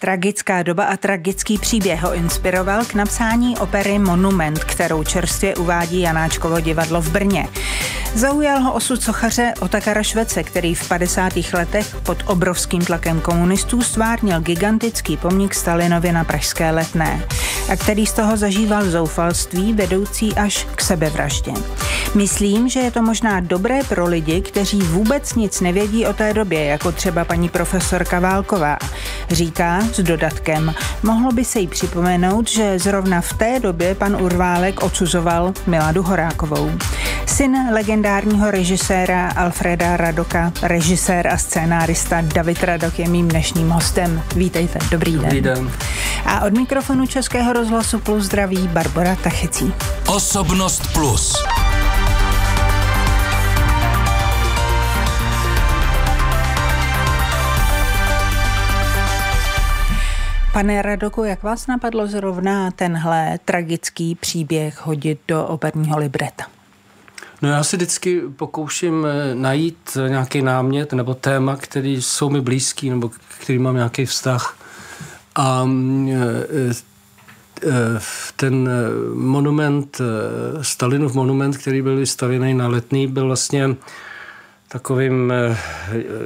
Tragická doba a tragický příběh ho inspiroval k napsání opery Monument, kterou čerstvě uvádí Janáčkovo divadlo v Brně. Zaujal ho osud sochaře Otakara Švece, který v 50. letech pod obrovským tlakem komunistů stvárnil gigantický pomník Stalinovi na Pražské letné a který z toho zažíval zoufalství vedoucí až k sebevraždě. Myslím, že je to možná dobré pro lidi, kteří vůbec nic nevědí o té době, jako třeba paní profesorka Válková. Říká s dodatkem, mohlo by se jí připomenout, že zrovna v té době pan Urválek odsuzoval Miladu Horákovou. Syn legendárního režiséra Alfreda Radoka, režisér a scénárista David Radok je mým dnešním hostem. Vítejte, dobrý den. Dobrý den. A od mikrofonu Českého rozhlasu Plus zdraví Barbara Tachecí. Osobnost Plus. Pane Radoku, jak vás napadlo zrovna tenhle tragický příběh hodit do operního libreta? No já si vždycky pokouším eh, najít nějaký námět nebo téma, který jsou mi blízký nebo který mám nějaký vztah. A mm, eh, eh, ten monument, Stalinův monument, který byl vystavěný na letný, byl vlastně takovým,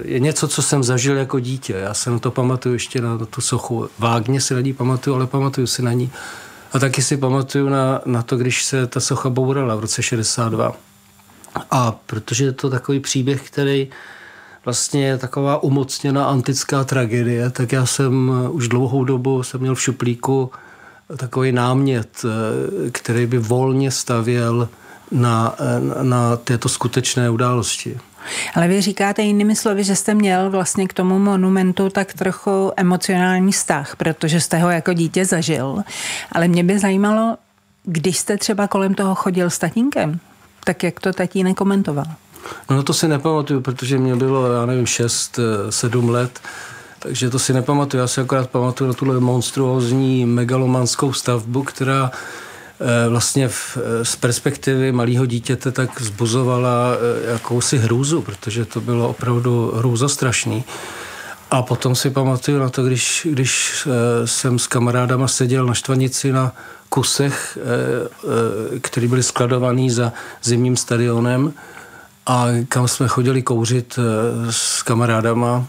je něco, co jsem zažil jako dítě. Já jsem to pamatuju ještě na tu sochu. Vágně si na ní pamatuju, ale pamatuju si na ní. A taky si pamatuju na, na to, když se ta socha bourala v roce 62. A protože je to takový příběh, který vlastně je taková umocněná antická tragédie, tak já jsem už dlouhou dobu jsem měl v šuplíku takový námět, který by volně stavěl na, na této skutečné události. Ale vy říkáte jinými slovy, že jste měl vlastně k tomu monumentu tak trochu emocionální vztah, protože jste ho jako dítě zažil. Ale mě by zajímalo, když jste třeba kolem toho chodil s tatínkem, tak jak to tatínek komentoval? No to si nepamatuju, protože mě bylo, já nevím, 6, 7 let, takže to si nepamatuju. Já si akorát pamatuju na tuhle monstruózní megalomanskou stavbu, která eh, vlastně v, eh, z perspektivy malého dítěte tak zbuzovala eh, jakousi hrůzu, protože to bylo opravdu hrůzostrašný. A potom si pamatuju na to, když, když jsem s kamarádama seděl na štvanici na kusech, eh, eh, které byly skladované za zimním stadionem a kam jsme chodili kouřit eh, s kamarádama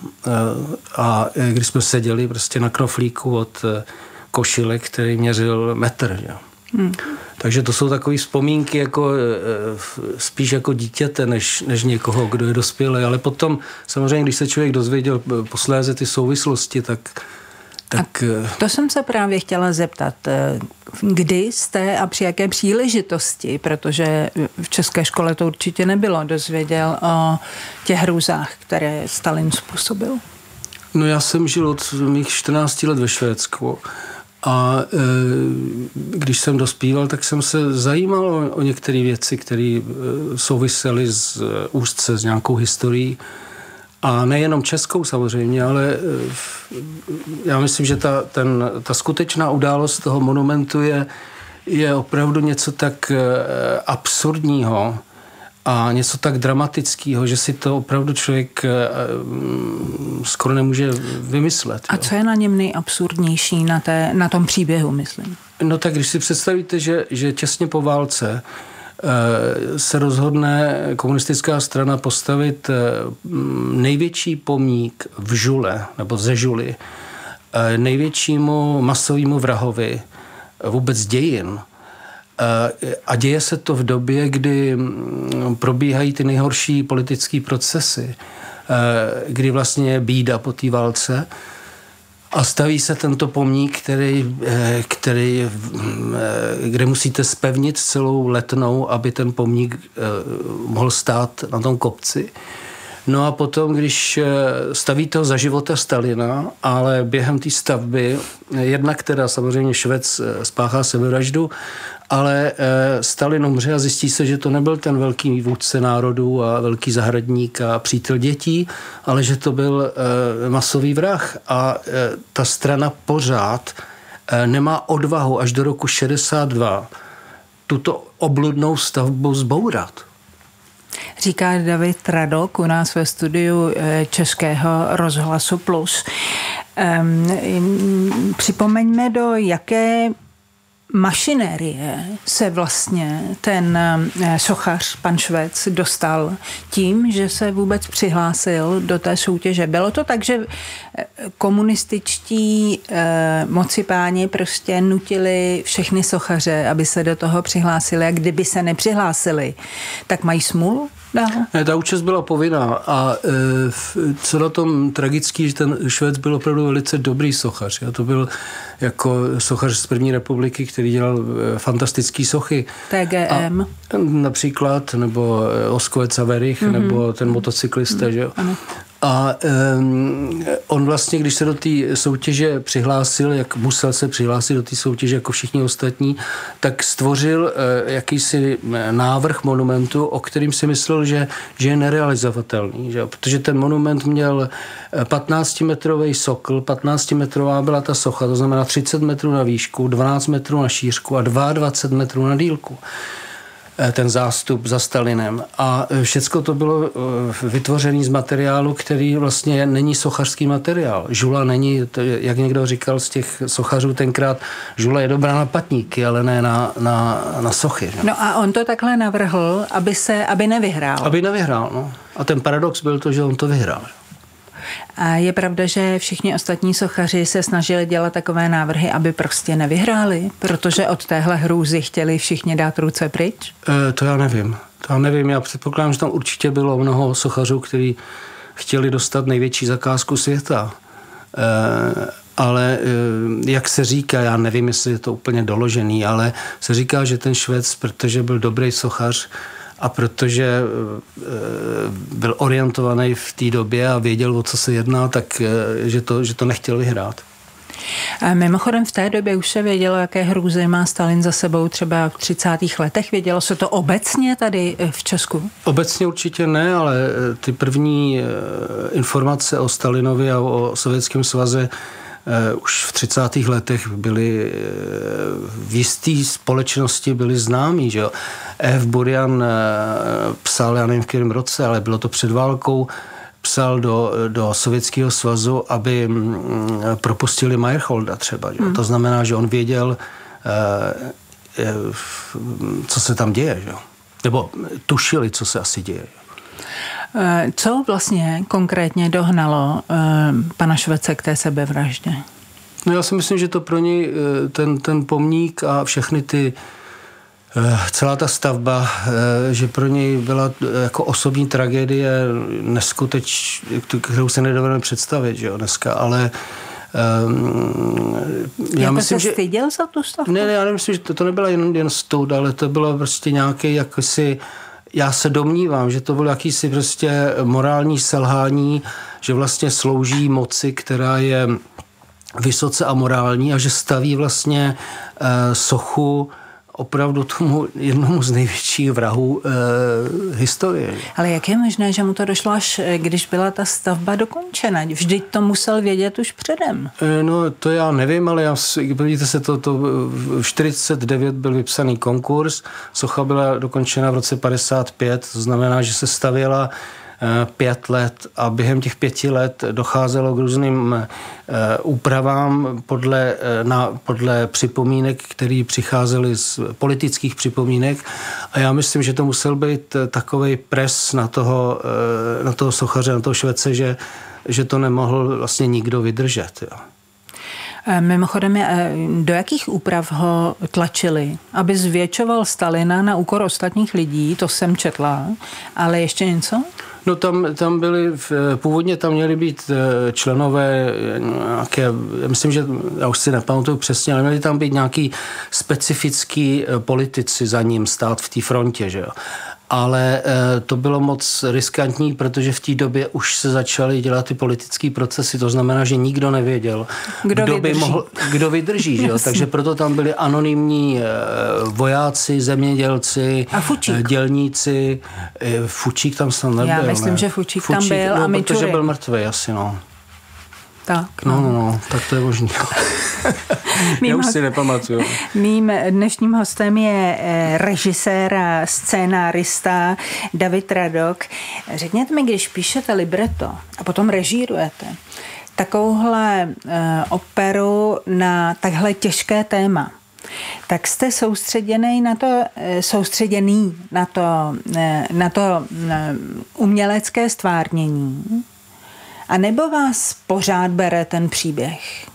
a když jsme seděli prostě na knoflíku od košile, který měřil metr. Jo. Hmm. Takže to jsou takové vzpomínky jako, spíš jako dítěte, než, než někoho, kdo je dospělý. Ale potom samozřejmě, když se člověk dozvěděl posléze ty souvislosti, tak tak... A to jsem se právě chtěla zeptat. Kdy jste a při jaké příležitosti, protože v české škole to určitě nebylo, dozvěděl o těch hrůzách, které Stalin způsobil? No já jsem žil od mých 14 let ve Švédsku a e, když jsem dospíval, tak jsem se zajímal o, o některé věci, které e, souvisely s úzce s nějakou historií. A nejenom českou samozřejmě, ale eh, já myslím, že ta, ten, ta skutečná událost toho monumentu je, je opravdu něco tak eh, absurdního a něco tak dramatického, že si to opravdu člověk eh, mm, skoro nemůže vymyslet. A co je na něm nejabsurdnější na, té, na tom příběhu, myslím? No tak když si představíte, že, že těsně po válce Eh, se rozhodne komunistická strana postavit eh, největší pomník v Žule, nebo ze Žuly, eh, největšímu masovému vrahovi vůbec dějin. A děje se to v době, kdy mm, probíhají ty nejhorší politické procesy, kdy vlastně bída po té válce a staví se tento pomník, který, eh, který, eh, kde musíte spevnit celou letnou, aby ten pomník eh, mohl stát na tom kopci. No a potom, když staví to za života Stalina, ale během té stavby, jedna, která samozřejmě Švec spáchá sebevraždu, ale Stalin umře a zjistí se, že to nebyl ten velký vůdce národů a velký zahradník a přítel dětí, ale že to byl masový vrah a ta strana pořád nemá odvahu až do roku 62 tuto obludnou stavbu zbourat. Říká David Radok u nás ve studiu eh, Českého rozhlasu Plus. Připomeňme, do jaké mašinérie se vlastně ten eh, sochař, pan Švec, dostal tím, že se vůbec přihlásil do té soutěže. Bylo to tak, že eh, komunističtí eh, moci páni prostě nutili všechny sochaře, aby se do toho přihlásili a kdyby se nepřihlásili, tak mají smůlu? No. Ne, ta účast byla povinná a e, co na tom tragický, že ten Švec byl opravdu velice dobrý sochař. A to byl jako sochař z první republiky, který dělal e, fantastický sochy. TGM. A, například, nebo e, Oskovec Averich, mm-hmm. nebo ten motocyklista, mm-hmm. že jo. Ano. A um, on vlastně, když se do té soutěže přihlásil, jak musel se přihlásit do té soutěže jako všichni ostatní, tak stvořil uh, jakýsi návrh monumentu, o kterým si myslel, že, že je nerealizovatelný. Že? Protože ten monument měl 15-metrový sokl, 15-metrová byla ta socha, to znamená 30 metrů na výšku, 12 metrů na šířku a 22 metrů na dílku. Eh, ten zástup za Stalinem. A eh, všecko to bylo eh, vytvořené z materiálu, který vlastně není sochařský materiál. Žula není, jak někdo říkal z těch sochařů tenkrát, žula je dobrá na patníky, ale ne na, na, na sochy. Že? No a on to takhle navrhl, aby se, aby nevyhrál. Aby nevyhrál, no. A ten paradox byl to, že on to vyhrál. A je pravda, že všichni ostatní sochaři se snažili dělat takové návrhy, aby prostě nevyhráli, protože od téhle hrůzy chtěli všichni dát ruce pryč? E, to já nevím. To já nevím. Já předpokládám, že tam určitě bylo mnoho sochařů, kteří chtěli dostat největší zakázku světa. E, ale e, jak se říká, já nevím, jestli je to úplně doložený, ale se říká, že ten Švec, protože byl dobrý sochař, a protože eh, byl orientovaný v té době a věděl, o co se jedná, tak eh, že to, že to nechtěl vyhrát. A mimochodem v té době už se vědělo, jaké hrůzy má Stalin za sebou třeba v 30. letech. Vědělo se to obecně tady eh, v Česku? Obecně určitě ne, ale ty první informace o Stalinovi a o Sovětském svaze Eh, už v 30. letech byly eh, v jisté společnosti byly známí. Že jo? F. Burian eh, psal, já nevím v kterém roce, ale bylo to před válkou, psal do, do Sovětského svazu, aby mm, propustili Meyerholda třeba. Že? Hmm. To znamená, že on věděl, co se tam děje. Že? Nebo tušili, co se asi děje. Eh, co vlastně konkrétně dohnalo eh, pana Švece k té sebevraždě? No já si myslím, že to pro něj eh, ten, ten pomník a všechny ty celá ta stavba, že pro něj byla jako osobní tragédie neskuteč, kterou se nedovedeme představit že jo, dneska, ale Um, já jako myslím, se styděl za tu stavbu? Ne, ne, já nemyslím, že to, to nebyla jen, jen stud, ale to bylo prostě nějaký jakosi já se domnívám, že to byl jakýsi prostě morální selhání, že vlastně slouží moci, která je vysoce amorální a že staví vlastně eh, sochu opravdu tomu jednomu z největších vrahů e, historie. Ale jak je možné, že mu to došlo až, eh, když byla ta stavba dokončena? Vždyť to musel vědět už předem. E, no to já nevím, ale já, vidíte se, to, to v 49 byl vypsaný konkurs, socha byla dokončena v roce 55, to znamená, že se stavěla pět let a během těch pěti let docházelo k různým eh, úpravám podle, eh, na, podle připomínek, které přicházely z politických připomínek a já myslím, že to musel být takový pres na toho, na toho sochaře, na toho švece, že, že to nemohl vlastně nikdo vydržet. Jo. Mimochodem, do jakých úprav ho tlačili? Aby zvětšoval Stalina na úkor ostatních lidí, to jsem četla, ale ještě něco? No tam, tam byli, původně tam měli být eh, členové nějaké, já myslím, že já už si nepamatuju přesně, ale měli tam být nějaký specifický eh, politici za ním stát v té frontě, že jo ale eh, to bylo moc riskantní, protože v té době už se začaly dělat ty politické procesy, to znamená, že nikdo nevěděl, kdo, kdo by mohl, kdo vydrží, že jo? takže proto tam byli anonymní eh, vojáci, zemědělci, a Fučík. Eh, dělníci, Fučík tam snad nebyl. Já myslím, ne? že Fučík, Fučík tam byl no, a Protože byl mrtvý asi, no. Tak, no. no, no, no, tak to je možný. Já už si nepamatuju. Mým dnešním hostem je eh, režisér a scénárista David Radok. Řekněte mi, když píšete libreto a potom režírujete, takovouhle uh, operu na takhle těžké téma, tak jste soustředěný na to, eh, soustředěný na to, eh, na to eh, umělecké stvárnění, a nebo vás pořád bere ten příběh?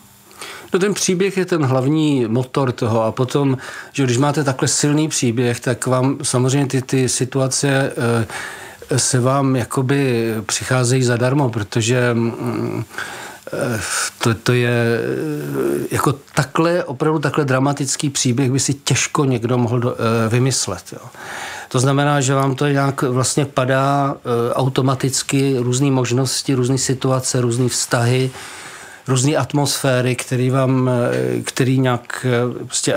No ten příběh je ten hlavní motor toho a potom, že když máte takhle silný příběh, tak vám samozřejmě ty, ty situace se vám jakoby přicházejí zadarmo, protože mm, to, to je jako takhle, opravdu takhle dramatický příběh by si těžko někdo mohl do, eh, vymyslet. Jo. To znamená, že vám to nějak vlastně padá eh, automaticky různé možnosti, různé situace, různé vztahy, různé atmosféry, které vám, eh, který nějak prostě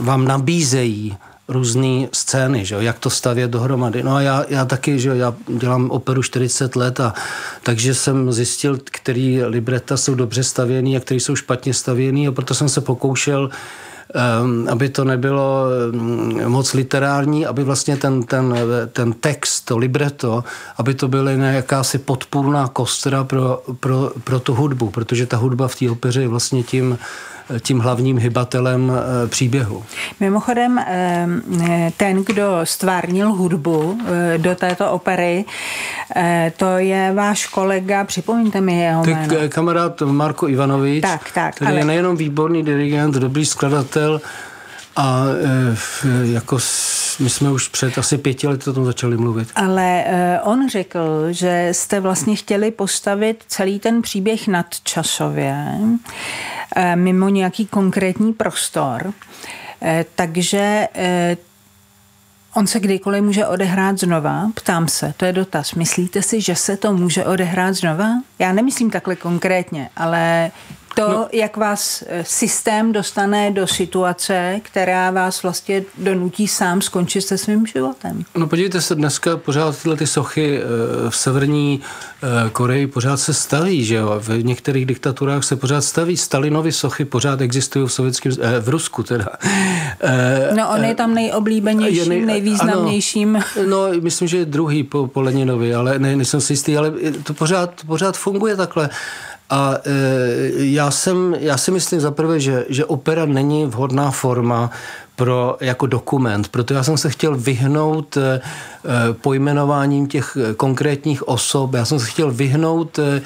vám nabízejí různé scény, že jak to stavět dohromady. No a já, já taky, že já dělám operu 40 let a takže jsem zjistil, který libreta jsou dobře stavěný a který jsou špatně stavěný a proto jsem se pokoušel um, aby to nebylo um, moc literární, aby vlastně ten, ten, ten text, to libreto, aby to byla jakási podpůrná kostra pro, pro, pro tu hudbu, protože ta hudba v té opeře je vlastně tím tím hlavním hybatelem eh, příběhu. Mimochodem, eh, ten, kdo stvárnil hudbu eh, do této opery, to je váš kolega, připomeňte mi jeho jméno. Tak kamarád Marko Ivanovič, tak, tak, který ale... je nejenom výborný dirigent, dobrý skladatel, a e, jako my jsme už před asi pěti lety o tom začali mluvit. Ale e, on řekl, že jste vlastně chtěli postavit celý ten příběh nadčasově, mimo nějaký konkrétní prostor. Takže On se kdykoliv může odehrát znova? Ptám se, to je dotaz. Myslíte si, že se to může odehrát znova? Já nemyslím takhle konkrétně, ale to, no. jak vás eh, systém dostane do situace, která vás vlastně donutí sám skončit se svým životem. No podívejte se, dneska pořád tyhle ty sochy eh, v severní eh, Koreji pořád se staví, že jo? V některých diktaturách se pořád staví. Stalinovy sochy pořád existují v sovětském, v Rusku teda. No on je tam nejoblíbenějším, nej, nejvýznamnějším. Ano, no myslím, že je druhý po, po Leninovi, ale ne, nejsem si jistý, ale to pořád, pořád funguje takhle. A e, já, jsem, já si myslím zaprvé, že, že opera není vhodná forma pro, jako dokument. Proto já jsem se chtěl vyhnout e, pojmenováním těch konkrétních osob. Já jsem se chtěl vyhnout e,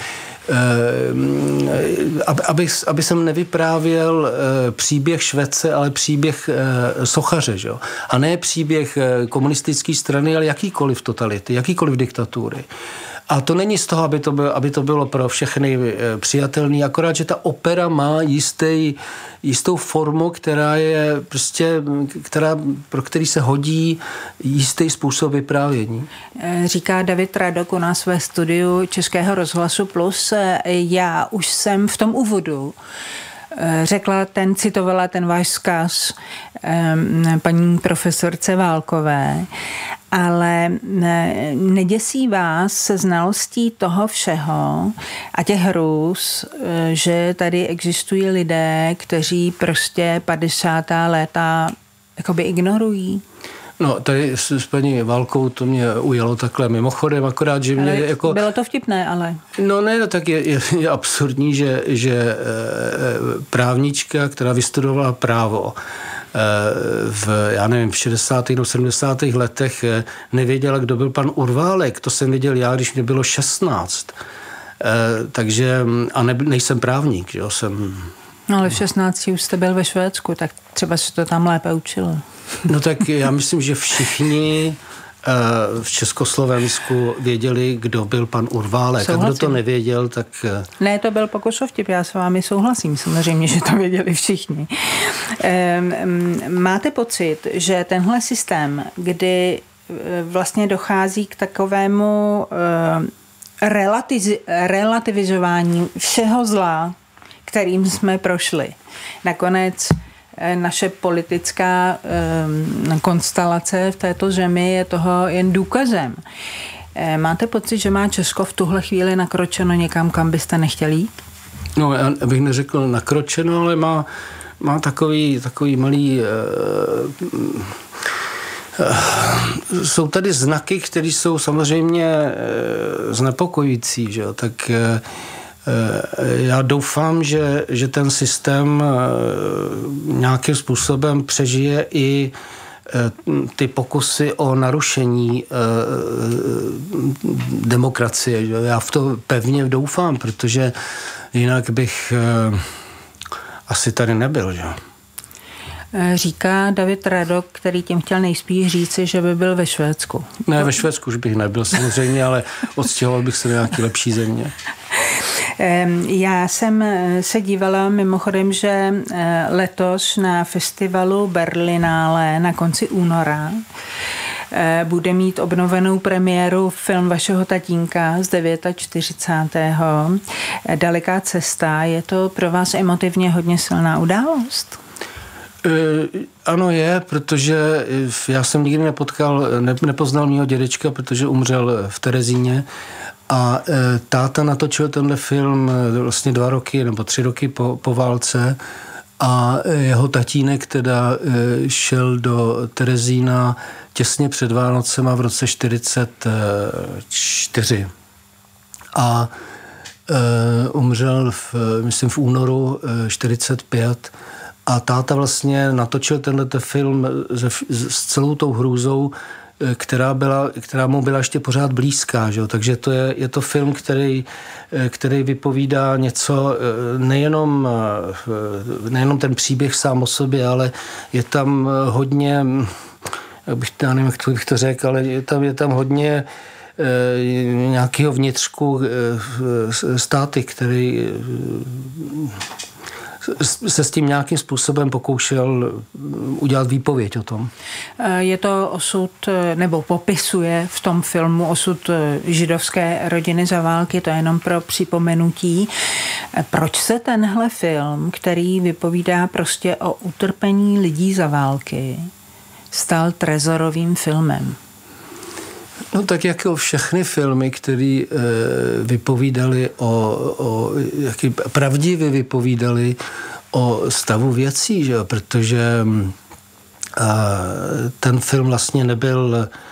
aby, aby jsem nevyprávěl příběh Švece, ale příběh sochaře. Že? A ne příběh komunistické strany, ale jakýkoliv totality, jakýkoliv diktatury. A to není z toho, aby to, bylo, aby to bylo pro všechny eh, přijatelný, akorát, že ta opera má jistý, jistou formu, která je prostě, která, pro který se hodí jistý způsob vyprávění. Eh, říká David Radok u nás ve studiu Českého rozhlasu Plus. Eh, já už jsem v tom úvodu řekla, ten citovala ten váš zkaz paní profesorce Válkové ale neděsí vás se znalostí toho všeho a těch hrůz, e, že tady existují lidé, kteří prostě 50. léta jakoby ignorují? No, tady s, s paní Válkou to mě ujalo takhle mimochodem, akorát, že mě ale jako... Bylo to vtipné, ale... No ne, no, tak je, je, je absurdní, že, že e, právnička, která vystudovala právo, v, já nevím, v 60. nebo 70. letech eh, nevěděla, kdo byl pan Urválek. To jsem věděl já, když mě bylo 16. Eh, takže, a ne, nejsem právník, jo, jsem... No ale v 16 už jste byl ve Švédsku, tak třeba se to tam lépe učilo. No tak já myslím, že všichni Eh, v Československu věděli, kdo byl pan Urválek. Souhlasím. A kdo to nevěděl, tak... Eh, ne, to byl pokus o vtip, já s vámi souhlasím. Samozřejmě, že to věděli všichni. Máte pocit, že tenhle systém, kdy eh, vlastně dochází k takovému relativizování všeho zla, kterým jsme prošli. Nakonec Eh, naše politická eh, konstelace v této zemi je toho jen důkazem. Eh, máte pocit, že má Česko v tuhle chvíli nakročeno někam, kam byste nechtěli jít? No, já bych neřekl nakročeno, ale má, má takový, takový malý... Uh, jsou tady znaky, které jsou samozřejmě znepokojící, že jo? tak já doufám, že, že ten systém nějakým způsobem přežije i ty pokusy o narušení demokracie. Já v to pevně doufám, protože jinak bych asi tady nebyl. Že? Eh, říká David Radok, který tím chtěl nejspíš říci, že by byl ve Švédsku. Ne, ve Švédsku už bych nebyl samozřejmě, ale odstěhoval bych se do nějaké lepší země. Já jsem eh, se dívala mimochodem, že eh, letos na festivalu Berlinále na konci února bude mít obnovenou premiéru film vašeho tatínka z 49. Daleká cesta. Je to pro vás emotivně hodně silná událost? Eh, ano je, protože já jsem nikdy nepotkal, ne, nepoznal mého dědečka, protože umřel v Terezíně a eh, táta natočil tenhle film eh, vlastně dva roky nebo tři roky po, po válce. A jeho tatínek teda šel do Terezína těsně před Vánocema v roce 44 a umřel v, myslím v únoru 45 a táta vlastně natočil tenhle film s, celou tou hrůzou, která, byla, která mu byla ještě pořád blízká. Že? Takže to je, je to film, který, eh, který vypovídá něco, eh, nejenom, nejenom ten příběh sám o sobě, ale je tam hodně, bych, já nevím, jak bych to řekl, ale je tam, je tam hodně nějakého vnitřku státy, který se s tím nějakým způsobem pokoušel udělat výpověď o tom. Je to osud, nebo popisuje v tom filmu osud židovské rodiny za války, to je jenom pro připomenutí. Proč se tenhle film, který vypovídá prostě o utrpení lidí za války, stal trezorovým filmem? No tak jako všechny filmy, které e, vypovídali o, o jaký pravdivě vypovídali o stavu věcí, že? protože e, ten film vlastně nebyl Eh,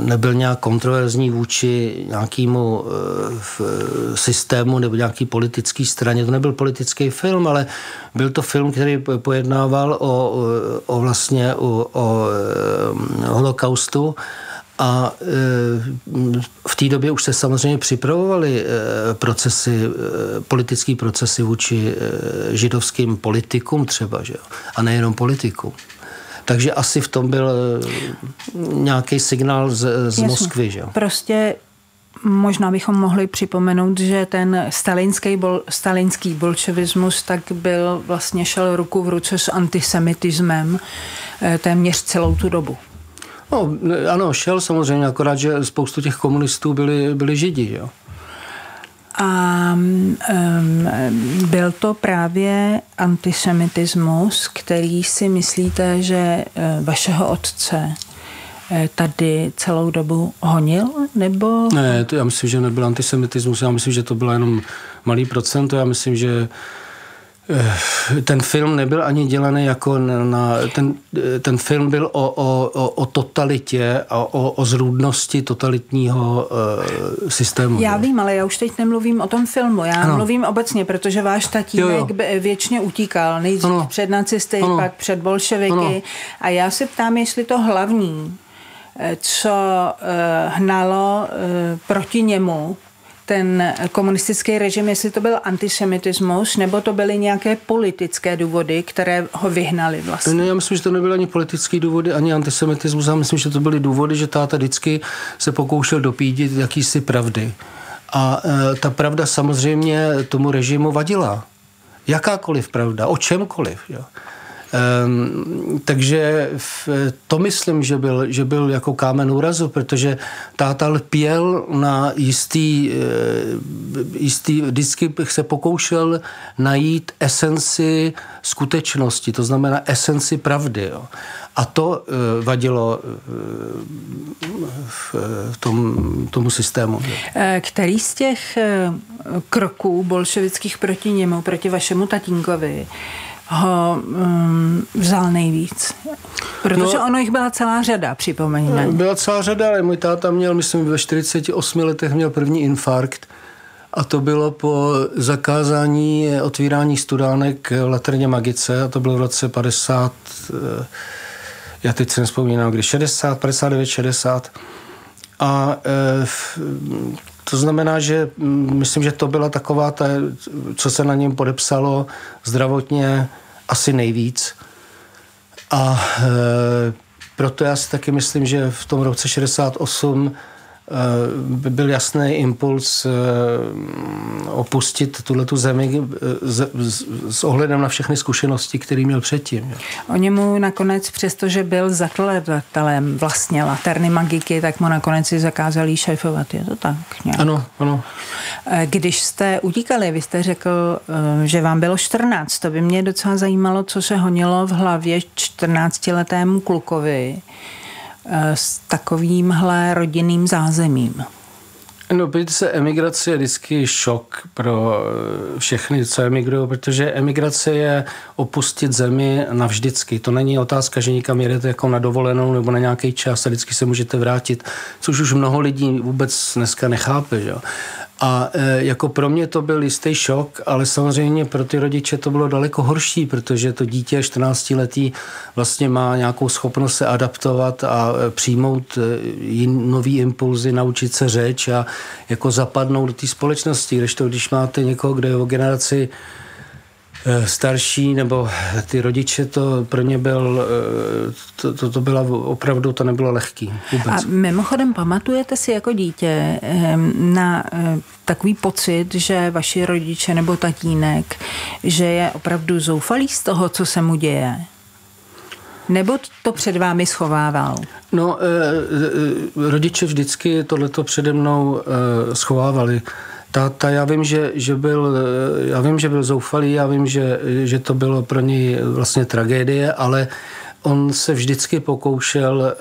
nebyl nějak kontroverzní vůči nějakému eh, systému nebo nějaký politický straně. To nebyl politický film, ale byl to film, který pojednával o, o vlastně o, o eh, holokaustu a v té době už se samozřejmě připravovaly procesy, politické procesy vůči židovským politikům třeba, že? a nejenom politikům. Takže asi v tom byl eh, nějaký signál z, z Moskvy. Že? Prostě Možná bychom mohli připomenout, že ten stalinský, bol, stalinský bolševismus tak byl vlastně šel ruku v ruce s antisemitismem eh, téměř celou tu dobu. No, ano, šel samozřejmě, akorát, že spoustu těch komunistů byli, byli židi. Jo. A um, byl to právě antisemitismus, který si myslíte, že eh, vašeho otce eh, tady celou dobu honil? Nebo... Ne, to já myslím, že nebyl antisemitismus, já myslím, že to bylo jenom malý procento, já myslím, že ten film nebyl ani dělaný jako na... Ten, ten film byl o, o, o totalitě a o, o zrůdnosti totalitního uh, systému. Já vím, ale já už teď nemluvím o tom filmu. Já ano. mluvím obecně, protože váš tatínek jo, jo. věčně utíkal. Nejdřív ano. před nacisty, ano. pak před bolševiky. Ano. A já se ptám, jestli to hlavní, eh, co uh, hnalo uh, proti němu, ten komunistický režim, jestli to byl antisemitismus, nebo to byly nějaké politické důvody, které ho vyhnali vlastně? Ne, já myslím, že to nebyly ani politické důvody, ani antisemitismus. Já myslím, že to byly důvody, že táta vždycky se pokoušel dopídit jakýsi pravdy. A e, ta pravda samozřejmě tomu režimu vadila. Jakákoliv pravda, o čemkoliv. Jo. Um, takže v, to myslím, že byl, že byl jako kámen úrazu, protože táta lpěl na jistý, eh, jistý, vždycky se pokoušel najít esenci skutečnosti, to znamená esenci pravdy. Jo. A to uh, vadilo uh, v, v tom, tomu systému. Který z těch kroků bolševických proti němu, proti vašemu tatínkovi, ho um, vzal nejvíc? Protože no, ono jich byla celá řada, připomeňme. Byla celá řada, ale můj táta měl, myslím, ve 48 letech měl první infarkt A to bylo po zakázání otvírání studánek v Laterně Magice a to bylo v roce 50, eh, já teď si nespomínám, kdy 60, 59, 60. A to znamená, že mm, myslím, že to byla taková, ta, co se na něm podepsalo zdravotně asi nejvíc. A e, proto já si taky myslím, že v tom roce 68 by byl jasný impuls eh, opustit tuhle tu zemi s, s, ohledem na všechny zkušenosti, které měl předtím. Oni mu nakonec, přestože byl zakladatelem vlastně laterny magiky, tak mu nakonec si zakázali šéfovat. Je to tak? Nějak? Ano, ano. Eh, když jste utíkali, vy jste řekl, eh, že vám bylo 14. To by mě docela zajímalo, co se honilo v hlavě 14-letému klukovi s takovýmhle rodinným zázemím? No, se, emigrace je vždycky šok pro eh, všechny, co emigrují, protože emigrace je opustit zemi navždycky. To není otázka, že někam jedete jako na dovolenou nebo na nějaký čas a vždycky se můžete vrátit, což už mnoho lidí vůbec dneska nechápe. Že? A e, jako pro mě to byl jistý šok, ale samozřejmě pro ty rodiče to bylo daleko horší, protože to dítě 14 letý vlastně má nějakou schopnost se adaptovat a e, přijmout e, nový impulzy, naučit se řeč a jako zapadnout do té společnosti. Když to, když máte někoho, kde je o generaci starší nebo ty rodiče, to pro ně byl, eh, to, to, to bylo opravdu, to nebylo lehký vůbec. A mimochodem pamatujete si jako dítě na eh, takový pocit, že vaši rodiče nebo tatínek, že je opravdu zoufalý z toho, co se mu děje? Nebo to před vámi schovával? No, rodiče vždycky tohleto přede mnou schovávali táta, já vím, že, že byl, já vím, že byl zoufalý, já vím, že, že to bylo pro něj vlastně tragédie, ale on se vždycky pokoušel eh,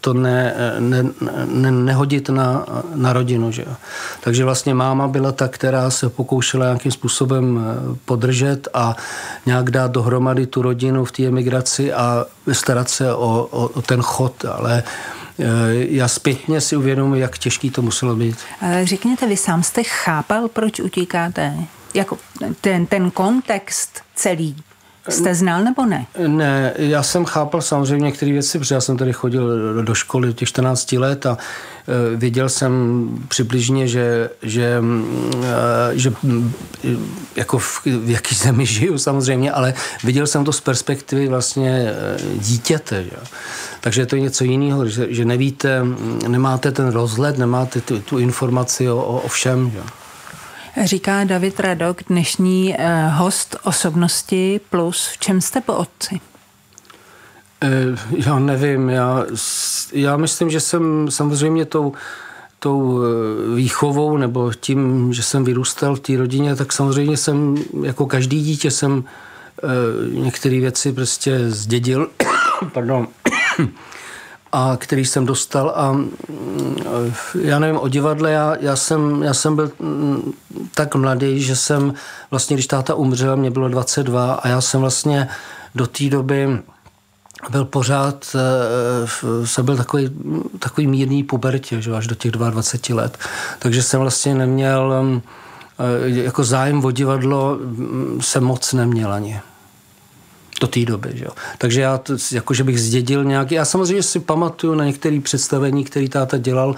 to ne, ne, ne, nehodit na, na rodinu. Že? Takže vlastně máma byla ta, která se pokoušela nějakým způsobem eh, podržet a nějak dát dohromady tu rodinu v té emigraci a starat se o, o, o ten chod, ale já zpětně si uvědomuji, jak těžký to muselo být. Ale řekněte, vy sám jste chápal, proč utíkáte? Jako ten, ten kontext celý Jste znal nebo ne? Ne, já jsem chápal samozřejmě některé věci, protože já jsem tady chodil do školy těch 14 let a e, věděl jsem přibližně, že, že, e, že jako v, v jaký zemi žiju samozřejmě, ale viděl jsem to z perspektivy vlastně e, dítěte. Že? Takže to je něco jiného, že, že nevíte, nemáte ten rozhled, nemáte tu, tu informaci o, o, o všem. Že? Říká David Radok, dnešní eh, host osobnosti plus. V čem jste po otci? Eh, já nevím, já, já myslím, že jsem samozřejmě tou, tou eh, výchovou nebo tím, že jsem vyrůstal v té rodině, tak samozřejmě jsem, jako každý dítě jsem některé věci prostě zdědil. Pardon a který jsem dostal a mm, já nevím, o divadle, já, já, jsem, já jsem byl mm, tak mladý, že jsem vlastně, když táta umřel, mě bylo 22 a já jsem vlastně do té doby byl pořád, eh, jsem byl takový, takový mírný pubertě, že až do těch 22 let. Takže jsem vlastně neměl, eh, jako zájem o divadlo mm, jsem moc neměl ani do té doby. Že jo. Takže já to, jako, že bych zdědil nějaký, já samozřejmě si pamatuju na některé představení, který táta dělal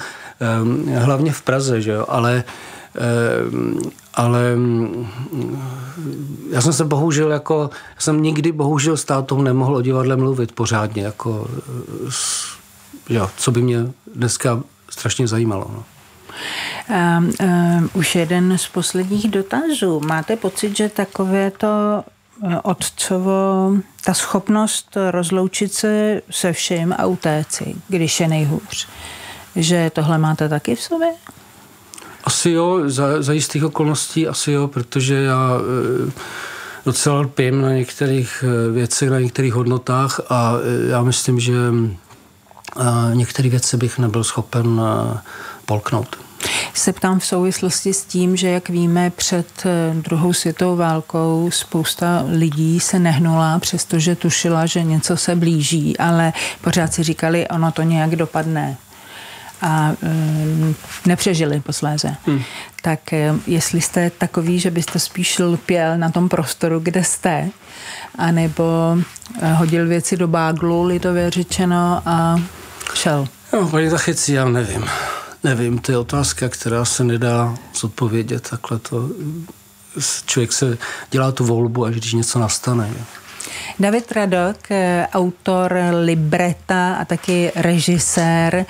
um, hlavně v Praze, že jo, ale um, ale já jsem se bohužel jako, já jsem nikdy bohužel s tátou nemohl o divadle mluvit pořádně, jako, jo, co by mě dneska strašně zajímalo. No. Um, um, už jeden z posledních dotazů. Máte pocit, že takové to otcovo ta schopnost rozloučit se se všem a utéci, když je nejhůř. Že tohle máte taky v sobě? Asi jo, za, za jistých okolností asi jo, protože já e, docela lpím na některých e, věcech, na některých hodnotách a e, já myslím, že některé věci bych nebyl schopen polknout se ptám v souvislosti s tím, že jak víme, před eh, druhou světovou válkou spousta lidí se nehnula, přestože tušila, že něco se blíží, ale pořád si říkali, ono to nějak dopadne. a um, nepřežili posléze. Hmm. Tak jestli jste takový, že byste spíš lpěl na tom prostoru, kde jste, anebo hodil věci do báglu, lidově řečeno, a šel. No, paní Tachyci, já nevím. Nevím, to je otázka, která se nedá zodpovědět takhle. To, člověk se dělá tu volbu, až když něco nastane. David Radok, eh, autor libreta a taky režisér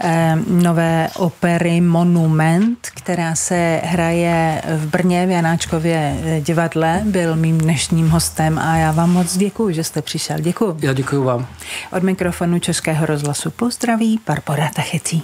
eh, nové opery Monument, která se hraje v Brně v Janáčkově eh, divadle, byl mým dnešním hostem a já vám moc děkuji, že jste přišel. Děkuji. Já děkuji vám. Od mikrofonu Českého rozhlasu pozdraví Barbara Tachecí.